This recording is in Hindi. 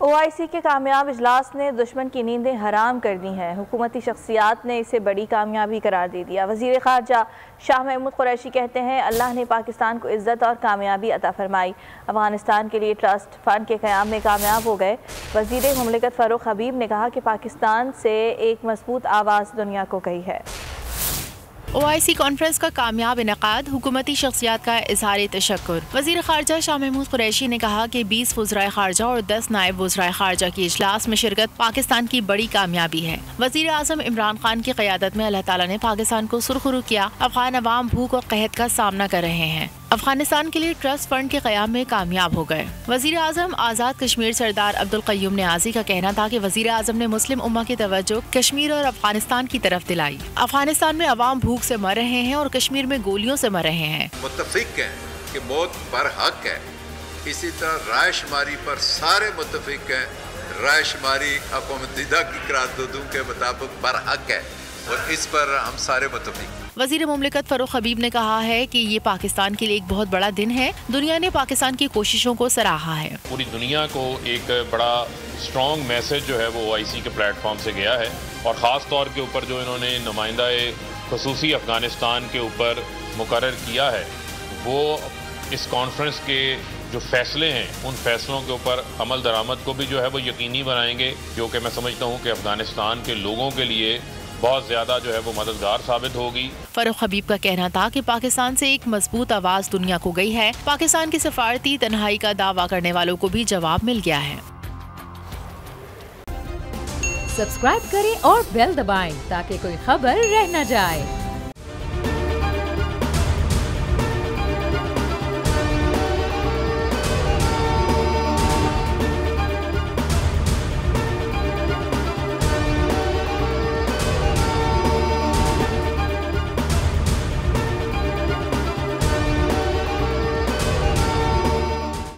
ओ आई सी के कामयाब इजलास ने दुश्मन की नींदें हराम कर दी हैं। हुकूमती शख्सियात ने इसे बड़ी कामयाबी करार दे दिया। वज़ीर खारजा शाह महमूद कुरैशी कहते हैं, अल्लाह ने पाकिस्तान को इज़्ज़त और कामयाबी अता फरमाई। अफ़गानिस्तान के लिए ट्रस्ट फंड के क़्याम में कामयाब हो गए। वज़ीर ममलिकत फ़ारूक हबीब ने कहा कि पाकिस्तान से एक मज़बूत आवाज़ दुनिया को गई है। ओ आई सी कॉन्फ्रेंस का कामयाब इनका हुकूमती शख्सियात का इजहार तशक्र वजी खारजा शाह महमूद कुरैशी ने कहा की बीस वज्राय खारजा और दस नायब वज्राय खारजा की इजलास में शिरकत पाकिस्तान की बड़ी कामयाबी है वज़ीर अजम इमरान खान की क्यादत में अल्लाह तला ने पाकिस्तान को सुरखरू किया अफगान अवाम भूख और कहत का सामना कर रहे हैं अफ़गानिस्तान के लिए ट्रस्ट फंड के क्याम में कामयाब हो गए। वज़ीर अजम आज़ाद कश्मीर सरदार अब्दुल कयूम न्याजी का कहना था कि वज़ीर अजम ने मुस्लिम उम्मा की तवज्जो कश्मीर और अफ़गानिस्तान की तरफ़ दिलाई। अफ़गानिस्तान में अवाम भूख से मर रहे हैं और कश्मीर में गोलियों से मर रहे हैं। मुतफिक है कि मौत पर हक है। इसी तरह रायशुमारी पर सारे मुतफिक हैं। रायशुमारी अकौम की करारदों के मुताबिक बर हक है। और इस पर हम सारे मुतफिक वज़ीर ममलिकत फरूख हबीब ने कहा है कि ये पाकिस्तान के लिए एक बहुत बड़ा दिन है। दुनिया ने पाकिस्तान की कोशिशों को सराहा है। पूरी दुनिया को एक बड़ा स्ट्रॉन्ग मैसेज जो है वो ओ के प्लेटफॉर्म से गया है। और ख़ास तौर के ऊपर जो इन्होंने नुमाइंदा खसूसी अफ़गानिस्तान के ऊपर मुकर किया है वो इस कॉन्फ्रेंस के जो फैसले हैं उन फैसलों के ऊपर अमल दरामद को भी जो है वो यकीनी बनाएँगे। जो कि मैं समझता हूँ कि अफ़गानिस्तान के लोगों के लिए बहुत ज़्यादा जो है वो मददगार साबित होगी। फरूख हबीब का कहना था कि पाकिस्तान से एक मज़बूत आवाज़ दुनिया को गई है। पाकिस्तान की सफारती तनहाई का दावा करने वालों को भी जवाब मिल गया है। सब्सक्राइब करें और बेल दबाएँ ताकि कोई खबर रह न जाए।